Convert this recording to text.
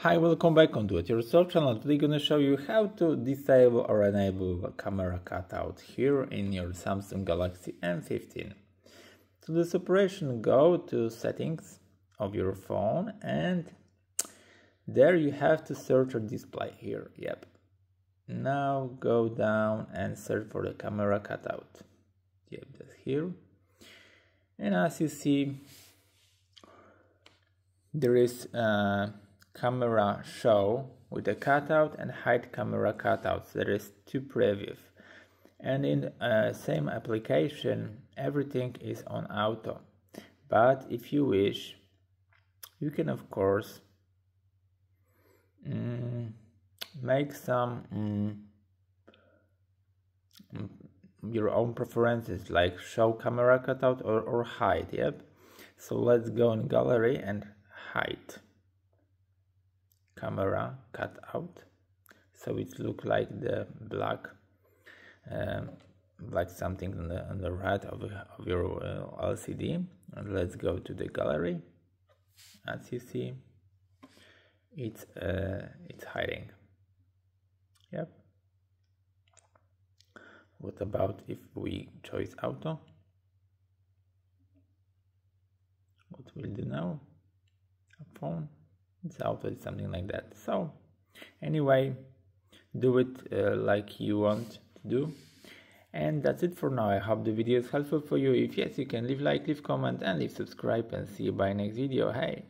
Hi, welcome back on Do It Yourself channel. Today I'm gonna show you how to disable or enable camera cutout here in your Samsung Galaxy M15. To this operation, go to settings of your phone and there you have to search a display here. Yep. Now go down and search for the camera cutout. Yep, that's here. And as you see, there is uh, camera show with a cutout and hide camera cutouts. There is two previews. And in uh, same application, everything is on auto. But if you wish, you can of course mm, make some mm, mm your own preferences like show camera cutout or, or hide. Yep. So let's go in gallery and hide camera cut out. So it look like the black um, like something on the on the right of, of your uh, LCD and let's go to the gallery. As you see it's uh, it's hiding. Yep. What about if we choose auto? What we'll do now? A phone it's output something like that. So anyway do it uh, like you want to do. And that's it for now. I hope the video is helpful for you. If yes you can leave like leave comment and leave subscribe and see you by next video. Hey